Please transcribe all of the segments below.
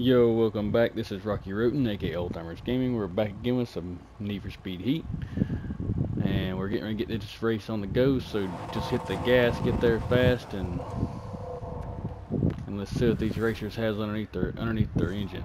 Yo, welcome back. This is Rocky Roten, aka Old Timers Gaming. We're back again with some Need for Speed Heat. And we're getting ready to get this race on the go, so just hit the gas, get there fast, and and let's see what these racers has underneath their underneath their engines.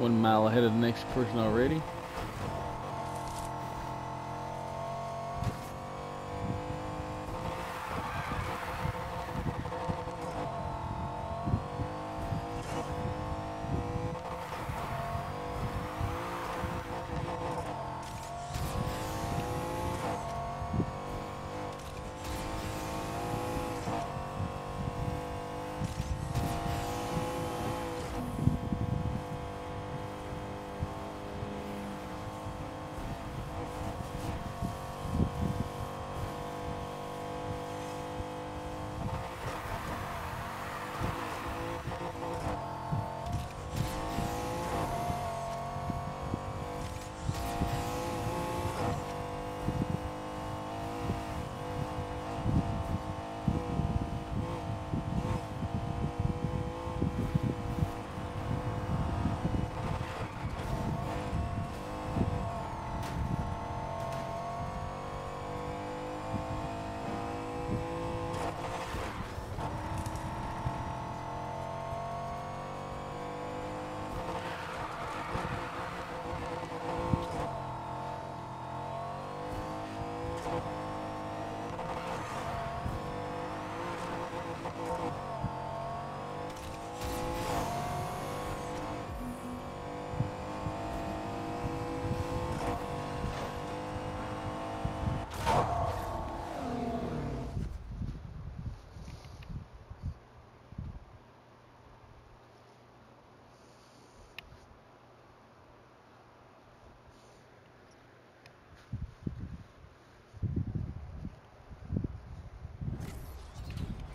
One mile ahead of the next person already.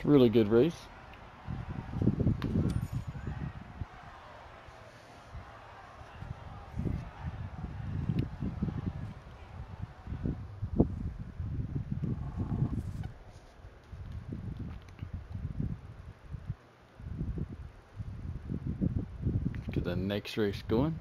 Really good race. Get the next race going.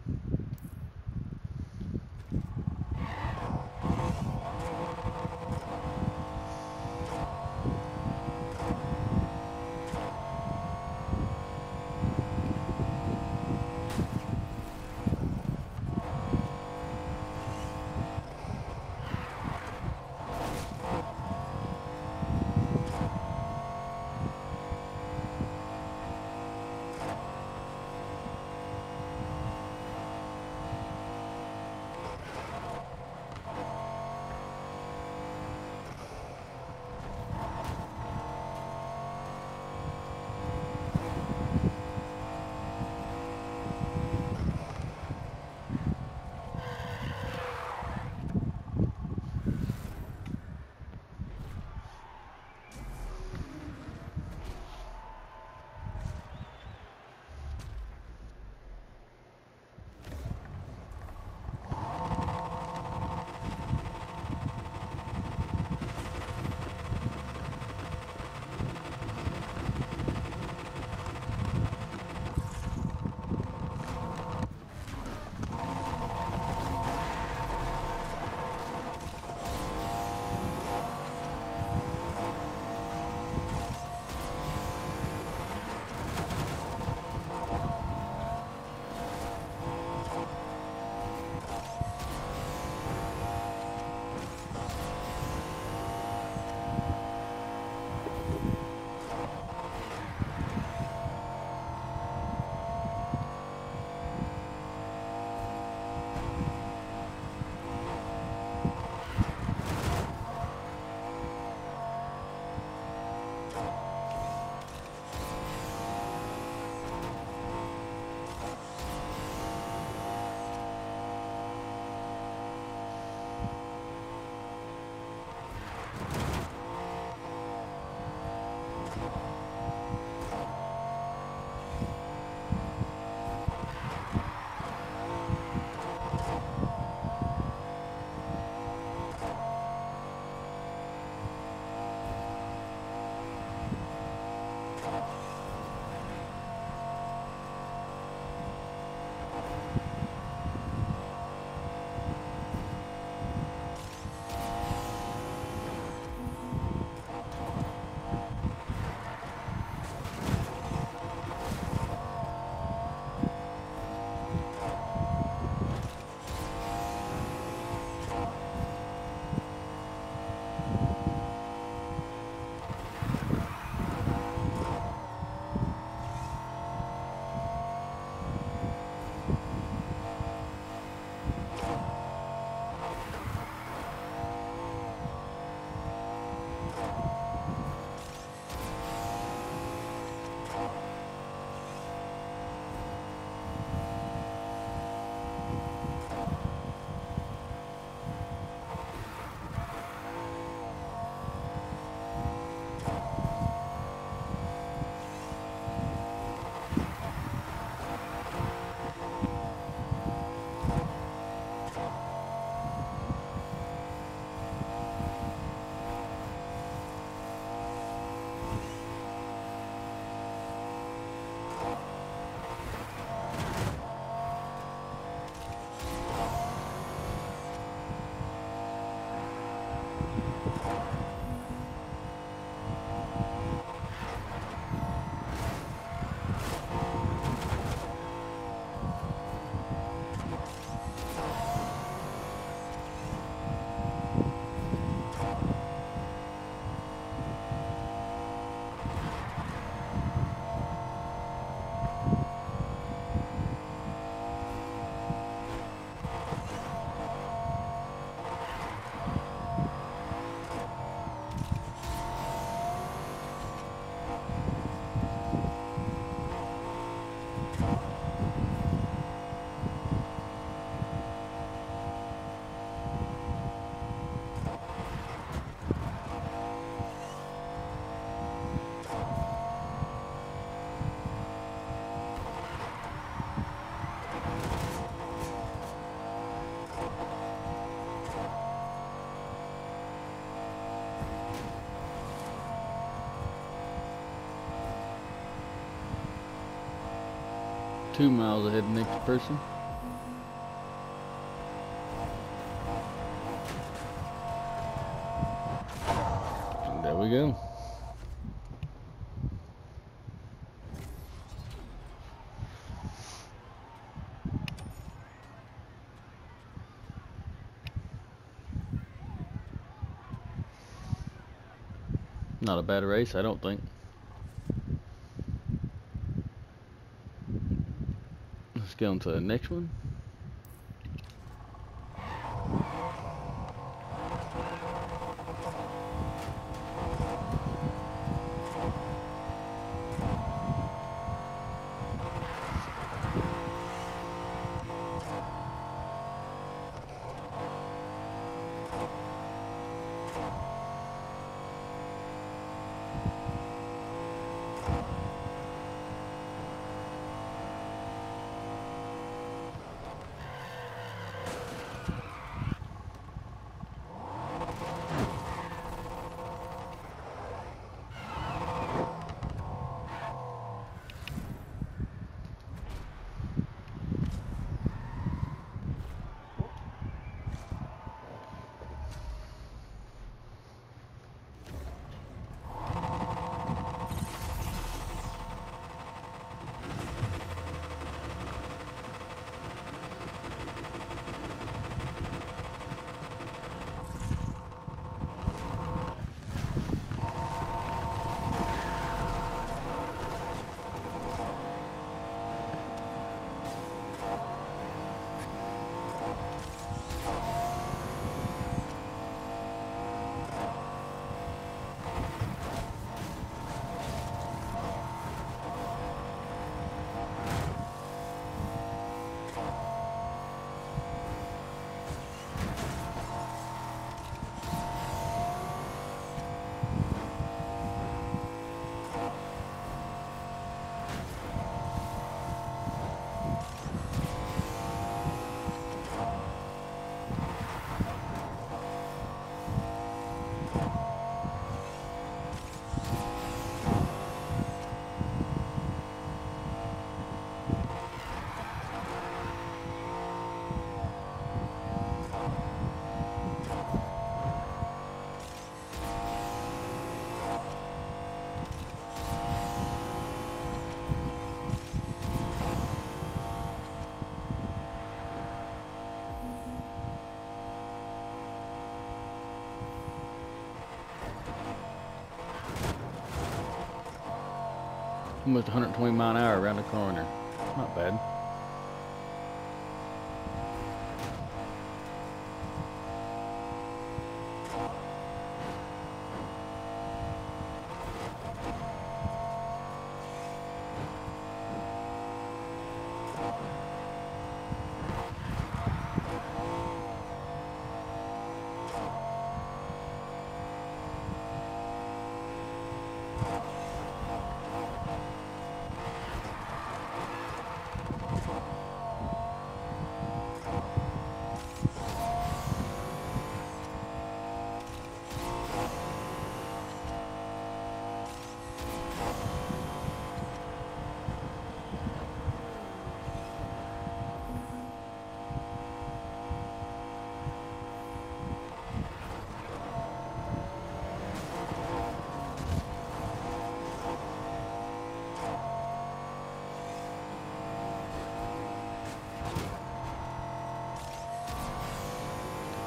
Two miles ahead of the next person. And there we go. Not a bad race, I don't think. Let's get on to the next one. Almost 120 mile an hour around the corner. Not bad.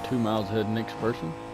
Two miles ahead next person.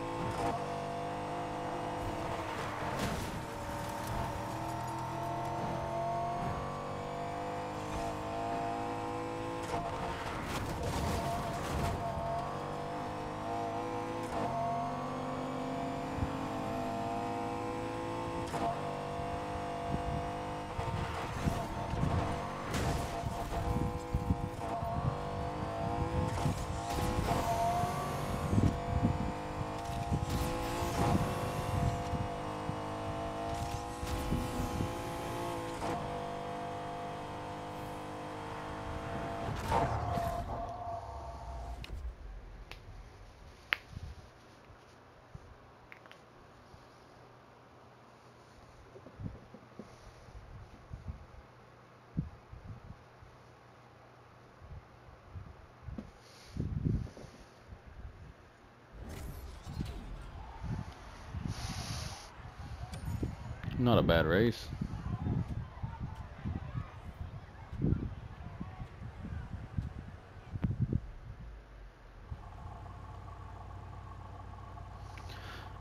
Not a bad race.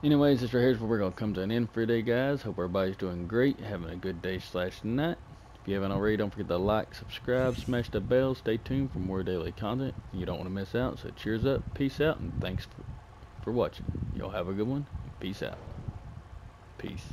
Anyways, this right here is where we're going to come to an end for today, guys. Hope everybody's doing great, having a good day slash night. If you haven't already, don't forget to like, subscribe, smash the bell, stay tuned for more daily content. You don't want to miss out, so cheers up, peace out, and thanks for, for watching. Y'all have a good one. Peace out. Peace.